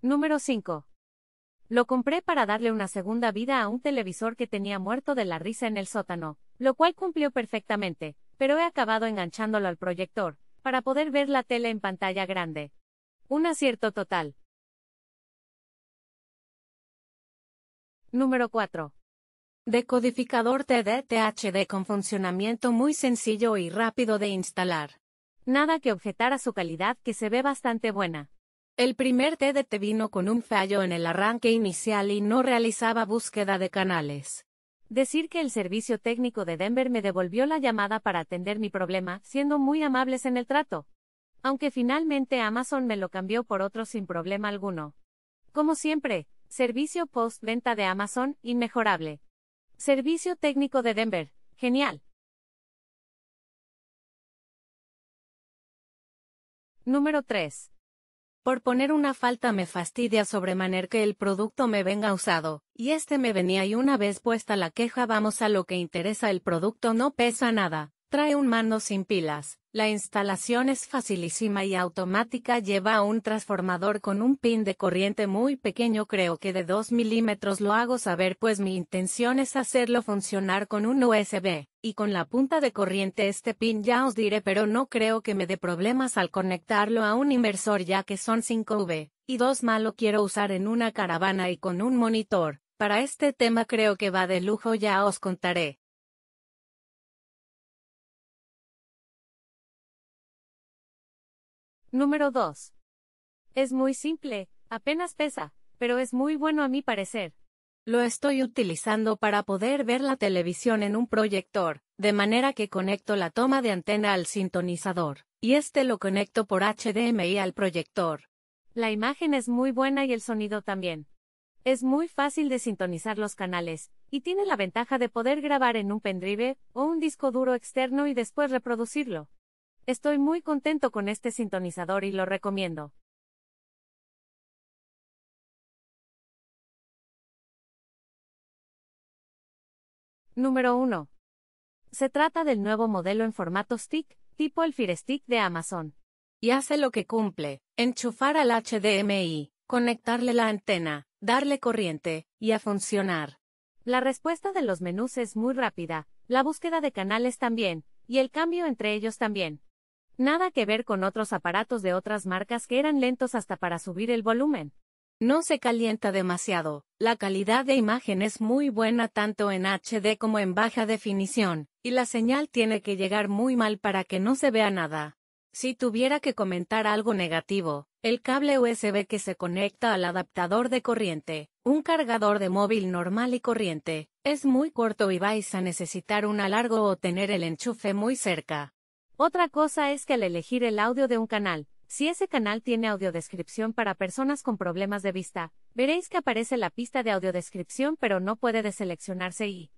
Número 5. Lo compré para darle una segunda vida a un televisor que tenía muerto de la risa en el sótano, lo cual cumplió perfectamente, pero he acabado enganchándolo al proyector, para poder ver la tele en pantalla grande. Un acierto total. Número 4. Decodificador TDTHD con funcionamiento muy sencillo y rápido de instalar. Nada que objetar a su calidad que se ve bastante buena. El primer TDT vino con un fallo en el arranque inicial y no realizaba búsqueda de canales. Decir que el servicio técnico de Denver me devolvió la llamada para atender mi problema, siendo muy amables en el trato. Aunque finalmente Amazon me lo cambió por otro sin problema alguno. Como siempre, servicio post-venta de Amazon, inmejorable. Servicio técnico de Denver, genial. Número 3. Por poner una falta me fastidia sobremanera que el producto me venga usado, y este me venía y una vez puesta la queja vamos a lo que interesa el producto no pesa nada, trae un mando sin pilas, la instalación es facilísima y automática lleva un transformador con un pin de corriente muy pequeño creo que de 2 milímetros lo hago saber pues mi intención es hacerlo funcionar con un USB, y con la punta de corriente este pin ya os diré pero no creo que me dé problemas al conectarlo a un inversor ya que son 5V, y dos más lo quiero usar en una caravana y con un monitor, para este tema creo que va de lujo ya os contaré. Número 2. Es muy simple, apenas pesa, pero es muy bueno a mi parecer. Lo estoy utilizando para poder ver la televisión en un proyector, de manera que conecto la toma de antena al sintonizador, y este lo conecto por HDMI al proyector. La imagen es muy buena y el sonido también. Es muy fácil de sintonizar los canales, y tiene la ventaja de poder grabar en un pendrive o un disco duro externo y después reproducirlo. Estoy muy contento con este sintonizador y lo recomiendo. Número 1. Se trata del nuevo modelo en formato stick, tipo el Fire Stick de Amazon. Y hace lo que cumple, enchufar al HDMI, conectarle la antena, darle corriente, y a funcionar. La respuesta de los menús es muy rápida, la búsqueda de canales también, y el cambio entre ellos también. Nada que ver con otros aparatos de otras marcas que eran lentos hasta para subir el volumen. No se calienta demasiado, la calidad de imagen es muy buena tanto en HD como en baja definición, y la señal tiene que llegar muy mal para que no se vea nada. Si tuviera que comentar algo negativo, el cable USB que se conecta al adaptador de corriente, un cargador de móvil normal y corriente, es muy corto y vais a necesitar una largo o tener el enchufe muy cerca. Otra cosa es que al elegir el audio de un canal, si ese canal tiene audiodescripción para personas con problemas de vista, veréis que aparece la pista de audiodescripción pero no puede deseleccionarse y...